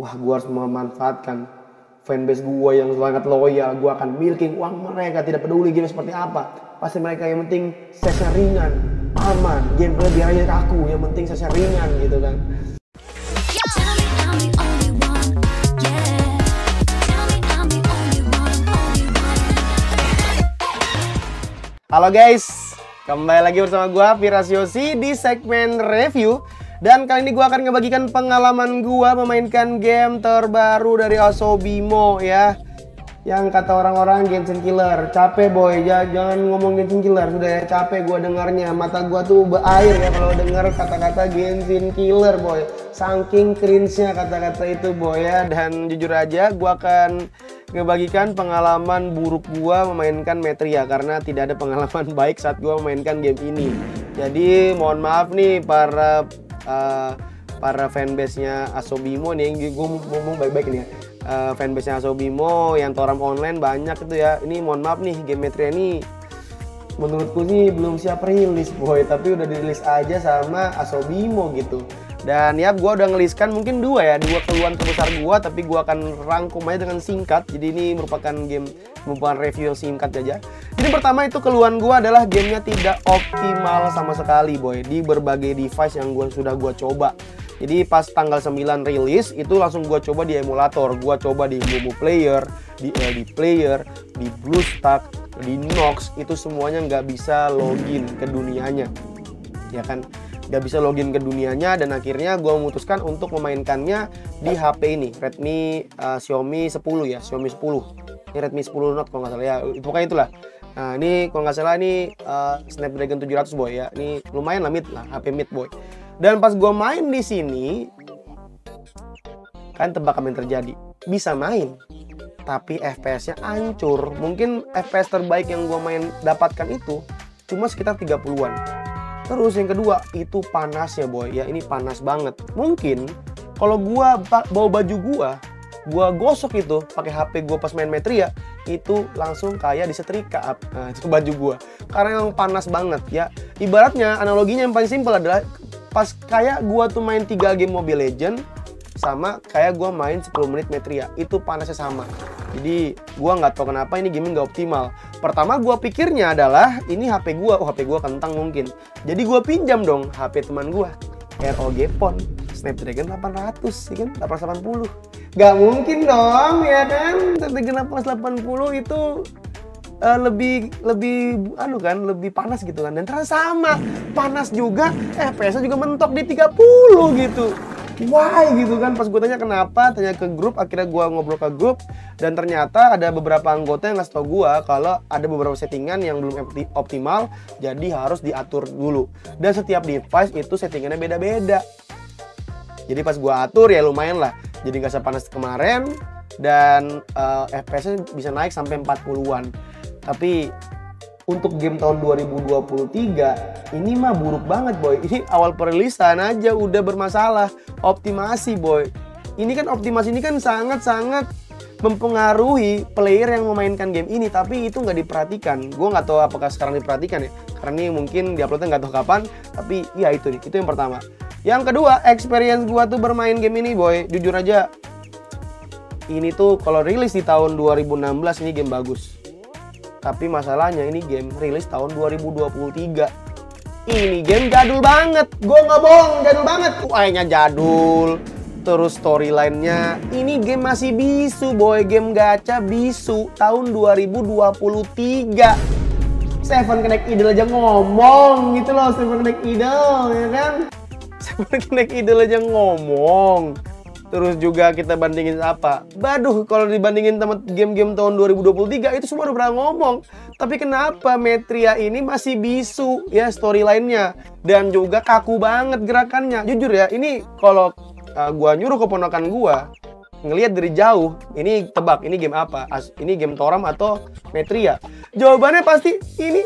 wah gue harus memanfaatkan fanbase gue yang sangat loyal. Gue akan milking uang mereka tidak peduli game seperti apa. Pasti mereka yang penting sesnya ringan aman. Gameplay biarnya kaku yang penting sesnya ringan gitu kan. Halo guys, kembali lagi bersama gue Virasyosi di segmen review dan kali ini gue akan ngebagikan pengalaman gue memainkan game terbaru dari Asobimo ya. Yang kata orang-orang Genshin Killer. Capek boy. Ya, jangan ngomong Genshin Killer. Sudah ya capek gue dengarnya. Mata gue tuh berair ya kalau dengar kata-kata Genshin Killer boy. Saking cringe-nya kata-kata itu boy ya. Dan jujur aja gue akan ngebagikan pengalaman buruk gua memainkan Metria karena tidak ada pengalaman baik saat gua memainkan game ini. Jadi mohon maaf nih para uh, para fanbase-nya Asobimo nih, gue ngomong baik-baik nih ya. Uh, fanbase-nya Asobimo yang toram online banyak itu ya. Ini mohon maaf nih game Metria ini menurutku sih belum siap rilis boy tapi udah dirilis aja sama Asobimo gitu dan ya gue udah ngeliskan mungkin dua ya dua keluhan terbesar gue tapi gue akan rangkum aja dengan singkat. Jadi ini merupakan game merupakan review singkat aja. Jadi pertama itu keluhan gue adalah gamenya tidak optimal sama sekali boy. Di berbagai device yang gua sudah gue coba. Jadi pas tanggal 9 rilis itu langsung gue coba di emulator. Gue coba di Momo Player di LD Player di BlueStack di Nox. Itu semuanya nggak bisa login ke dunianya. Ya kan nggak bisa login ke dunianya dan akhirnya gue memutuskan untuk memainkannya di HP ini Redmi uh, Xiaomi 10 ya Xiaomi 10 ini Redmi 10 Note kalau nggak salah ya pokoknya itulah. Nah ini kalau nggak salah ini uh, Snapdragon 700 boy ya ini lumayan lah mid lah HP mid boy. Dan pas gue main di sini kan tebak apa yang terjadi. Bisa main tapi FPS-nya hancur. Mungkin FPS terbaik yang gue main dapatkan itu cuma sekitar 30-an Terus yang kedua itu panas ya boy ya ini panas banget. Mungkin kalau gua ba- bawa baju gua, gua gosok itu pakai HP gua pas main Metria itu langsung kayak disetrika nah, itu baju gua. Karena yang panas banget ya. Ibaratnya analoginya yang paling simpel adalah pas kayak gua tuh main 3 game Mobile Legend sama kayak gua main 10 menit Metria itu panasnya sama jadi gua nggak tahu kenapa ini gaming nggak optimal pertama gua pikirnya adalah ini HP gua oh HP gua kentang mungkin. Jadi gua pinjam dong HP teman gua ROG Phone Snapdragon 800 ya kan? 880 nggak mungkin dong ya kan? Snapdragon 880 itu eh, lebih lebih anu kan lebih panas gitu kan. Dan ternyata sama panas juga FPS-nya juga mentok di 30 gitu why? Gitu kan. Pas gue tanya kenapa? Tanya ke grup akhirnya gue ngobrol ke grup dan ternyata ada beberapa anggota yang ngasih tau gue kalau ada beberapa settingan yang belum opti- optimal jadi harus diatur dulu. Dan setiap device itu settingannya beda-beda. Jadi pas gua atur ya lumayan lah. Jadi nggak sepanas kemarin dan eh, FPS-nya bisa naik sampai 40-an tapi untuk game tahun 2023 ini mah buruk banget boy. Ini awal perilisan aja udah bermasalah. Optimasi boy. Ini kan optimasi ini kan sangat-sangat mempengaruhi player yang memainkan game ini tapi itu nggak diperhatikan. Gue nggak tahu apakah sekarang diperhatikan ya. Karena ini mungkin diuploadnya nggak tahu kapan tapi ya itu nih itu yang pertama. Yang kedua experience gue tuh bermain game ini boy. Jujur aja ini tuh kalau rilis di tahun 2016 ini game bagus tapi masalahnya ini game rilis tahun 2023 ini game jadul banget. Gue nggak bohong jadul banget. UI-nya jadul. Terus storyline-nya ini game masih bisu boy. Game gacha bisu tahun 2023 Seven Connect Idol aja ngomong gitu loh Seven Connect Idol ya kan? Seven Connect Idol aja ngomong Terus juga kita bandingin apa? Baduh, kalau dibandingin teman game-game tahun 2023 itu semua udah pernah ngomong. Tapi kenapa Metria ini masih bisu ya storyline-nya dan juga kaku banget gerakannya. Jujur ya, ini kalau uh, gua nyuruh keponakan gua ngelihat dari jauh, ini tebak ini game apa? As- ini game Toram atau Metria? Jawabannya pasti ini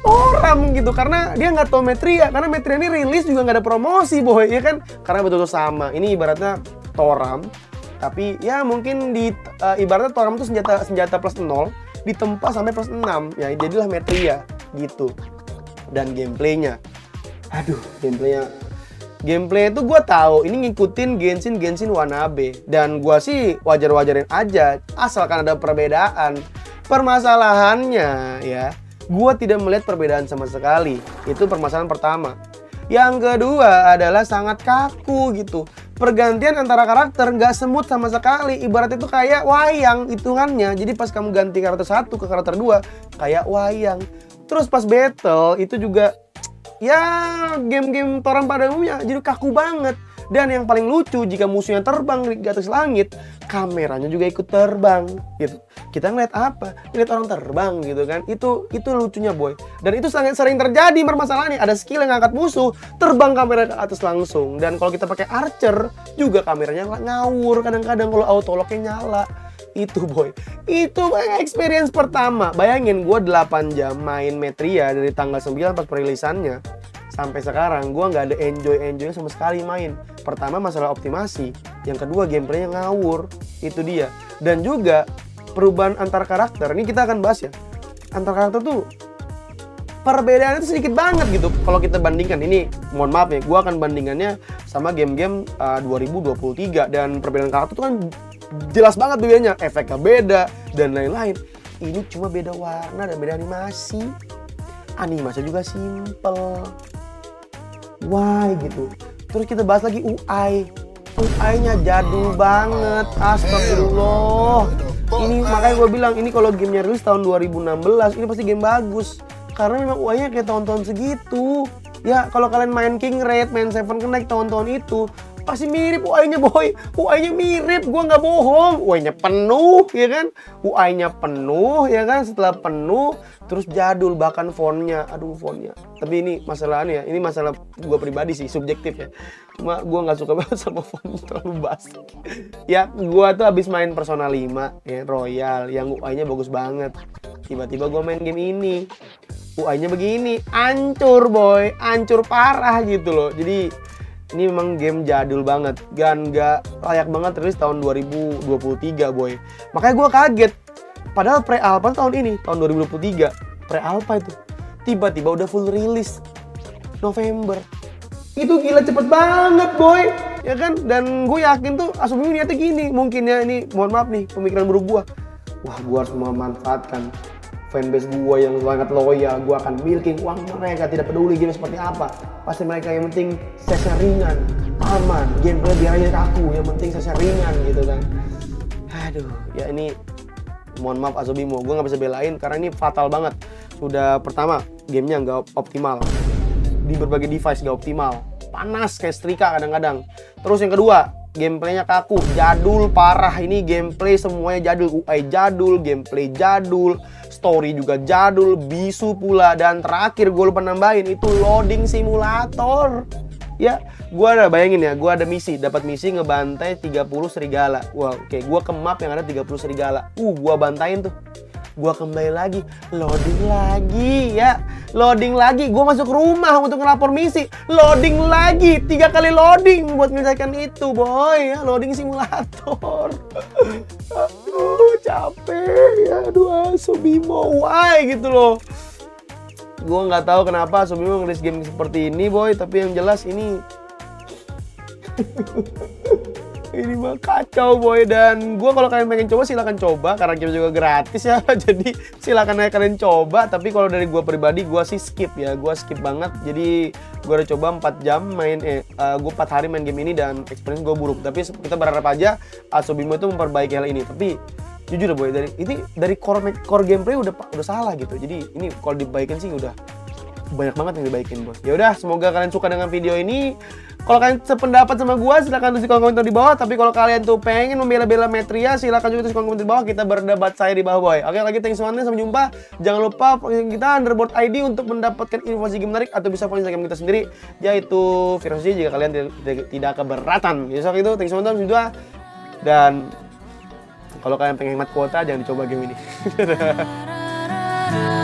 Toram gitu. Karena dia nggak tahu Metria. Karena Metria ini rilis juga nggak ada promosi boy ya kan? Karena betul-betul sama. Ini ibaratnya Toram. Tapi ya mungkin di eh, ibaratnya Toram itu senjata senjata plus 0 ditempa sampai plus 6 ya jadilah Metria gitu. Dan gameplaynya. Aduh gameplaynya. Gameplay itu gue tahu ini ngikutin Genshin Genshin Wanabe. Dan gue sih wajar-wajarin aja asalkan ada perbedaan. Permasalahannya ya gue tidak melihat perbedaan sama sekali. Itu permasalahan pertama. Yang kedua adalah sangat kaku gitu. Pergantian antara karakter nggak semut sama sekali. Ibarat itu kayak wayang hitungannya. Jadi pas kamu ganti karakter satu ke karakter dua kayak wayang. Terus pas battle itu juga ya game-game orang pada umumnya jadi kaku banget dan yang paling lucu jika musuhnya terbang di atas langit kameranya juga ikut terbang gitu. Kita ngeliat apa? Ngeliat orang terbang gitu kan? Itu itu lucunya boy. Dan itu sangat sering terjadi permasalahannya. Ada skill yang ngangkat musuh terbang kamera ke atas langsung. Dan kalau kita pakai archer juga kameranya ngawur kadang-kadang kalau auto locknya nyala. Itu boy. Itu experience pertama. Bayangin gue 8 jam main Metria dari tanggal 9 pas perilisannya. Sampai sekarang gue nggak ada enjoy enjoy sama sekali main pertama masalah optimasi. Yang kedua gameplaynya ngawur. Itu dia. Dan juga perubahan antar karakter. Ini kita akan bahas ya. Antar karakter tuh perbedaan itu sedikit banget gitu. Kalau kita bandingkan ini mohon maaf ya gue akan bandingannya sama game-game uh, 2023 dan perbedaan karakter itu kan jelas banget bedanya. Efeknya beda dan lain-lain. Ini cuma beda warna dan beda animasi. Animasi juga simple why gitu terus kita bahas lagi UI UI nya jadul banget astagfirullah. Ini makanya gue bilang ini kalau gamenya rilis tahun 2016 ini pasti game bagus. Karena memang UI nya kayak tahun-tahun segitu. Ya kalau kalian main King Raid main Seven Connect tahun-tahun itu pasti mirip. UI-nya boy. UI-nya mirip. Gua nggak bohong. UI-nya penuh ya kan? UI-nya penuh ya kan? Setelah penuh terus jadul bahkan fontnya. Aduh fontnya. Tapi ini masalahnya ya. Ini masalah gua pribadi sih subjektif ya. Cuma gua nggak suka banget sama font terlalu basic. Ya gua tuh habis main Persona 5 ya Royal yang UI-nya bagus banget. Tiba-tiba gua main game ini. UI-nya begini ancur boy. Ancur parah gitu loh. Jadi ini memang game jadul banget dan gak layak banget rilis tahun 2023 boy. Makanya gue kaget. Padahal pre-alpha tahun ini tahun 2023 pre-alpha itu tiba-tiba udah full rilis. November. Itu gila cepet banget boy. Ya kan? Dan gue yakin tuh Asumi niatnya gini. Mungkin ya ini mohon maaf nih pemikiran buruk gue wah gue harus memanfaatkan fanbase gue yang sangat loyal gue akan milking uang mereka tidak peduli game seperti apa. Pasti mereka yang penting sesnya ringan aman gameplay biar aja kaku yang penting sesnya ringan gitu kan. Aduh ya ini mohon maaf Azobimo gue nggak bisa belain karena ini fatal banget. Sudah pertama gamenya nggak optimal. Di berbagai device nggak optimal. Panas kayak setrika kadang-kadang. Terus yang kedua gameplaynya kaku. Jadul parah. Ini gameplay semuanya jadul. UI jadul gameplay jadul story juga jadul bisu pula. Dan terakhir gue lupa nambahin itu loading simulator. Ya gue ada bayangin ya gue ada misi. Dapat misi ngebantai 30 serigala. Wah oke gue ke map yang ada 30 serigala. Uh gue bantain tuh gue kembali lagi. Loading lagi ya. Loading lagi. Gue masuk rumah untuk ngelapor misi. Loading lagi. Tiga kali loading buat menyelesaikan itu boy. Ya loading simulator. Aduh capek. Ya aduh Subimo why? Gitu loh. Gue nggak tahu kenapa Subimo ngelis game seperti ini boy. Tapi yang jelas ini ini mah kacau boy. Dan gue kalau kalian pengen coba silahkan coba. Karena game juga gratis ya. Jadi silahkan aja kalian coba. Tapi kalau dari gue pribadi gue sih skip ya. Gue skip banget. Jadi gue udah coba 4 jam main eh gue 4 hari main game ini dan experience gue buruk. Tapi kita berharap aja Asobimo itu memperbaiki hal ini. Tapi jujur boy dari ini dari core core gameplay udah udah salah gitu. Jadi ini kalau dibaikin sih udah banyak banget yang dibaikin boy ya udah semoga kalian suka dengan video ini. Kalau kalian sependapat sama gua silahkan tulis di kolom komentar di bawah. Tapi kalau kalian tuh pengen membela-bela Metria silahkan juga tulis di kolom komentar di bawah. Kita berdebat saya di bawah boy. Oke lagi thanks semuanya sampai jumpa. Jangan lupa kita underboard ID untuk mendapatkan informasi game menarik atau bisa follow Instagram kita sendiri yaitu Virosity jika kalian tidak, keberatan. Ya so itu thanks semuanya sampai dan kalau kalian pengen hemat kuota jangan dicoba game ini.